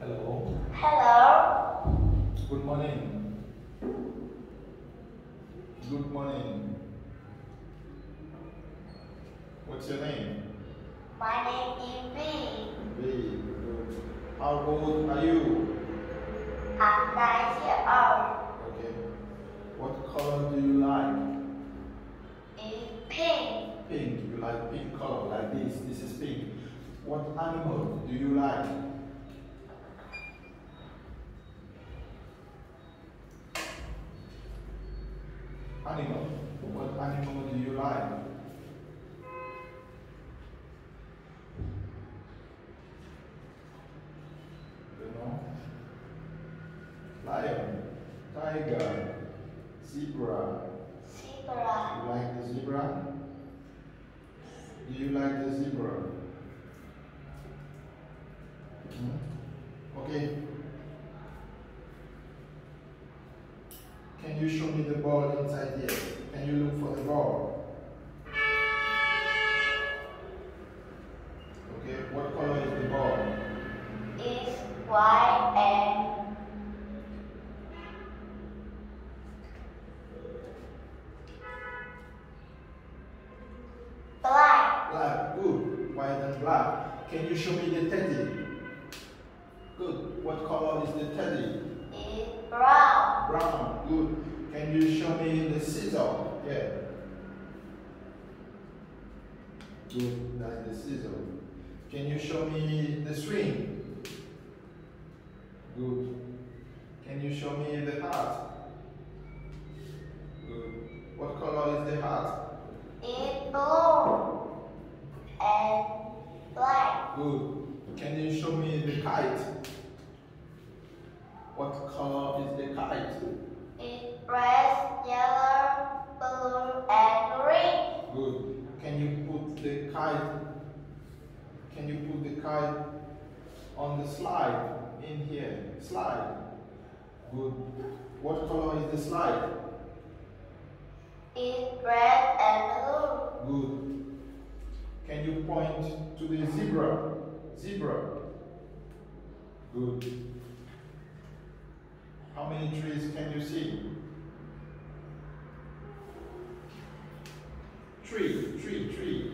Hello. Hello. Good morning. Good morning. What's your name? My name is B. B. Good. How old are you? I'm nine years old. Okay. What color do you like? It's pink. Pink. You like pink color, like this. This is pink. What animal do you like? Animal. What animal do you like? You know? Lion, tiger, zebra. Zebra. You like the zebra? Do you like the zebra? Hmm? Okay. Can you show me the ball inside here? Can you look for the ball? Okay, what color is the ball? It's white and black. Black, good. White and black. Can you show me the teddy? Good. What color is the teddy? It's brown. Brown, good. Can you show me? Yeah. Good, that's the scissor. Can you show me the string? Good. Can you show me the hat? Good. What color is the hat? It's blue and black. Good. Can you show me the kite? What color is the kite? It's red, yellow, blue, and green. Good. Can you put the kite? Can you put the kite on the slide in here? Slide. Good. What color is the slide? It's red and blue. Good. Can you point to the zebra? Zebra. Good. How many trees can you see? Tree, tree, tree.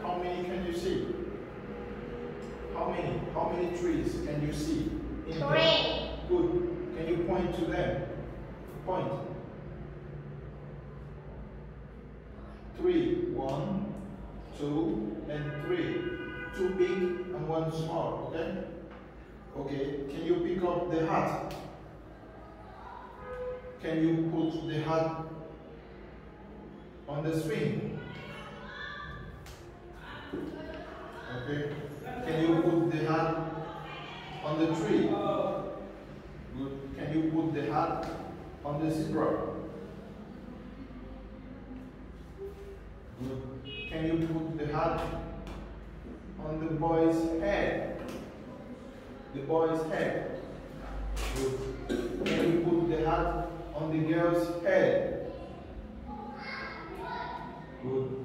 How many can you see? How many? How many trees can you see? in? Three. Good. Can you point to them? Point. Three. One, two, and three. Two big and one small, okay? Okay, can you pick up the hat? Can you put the hat on the string? Okay. Can you put the hat on the tree? Good. Can you put the hat on the zebra? Good. Can you put the hat on the boy's head? The boy's head. Good. Can you put the hat on the girl's head? Good.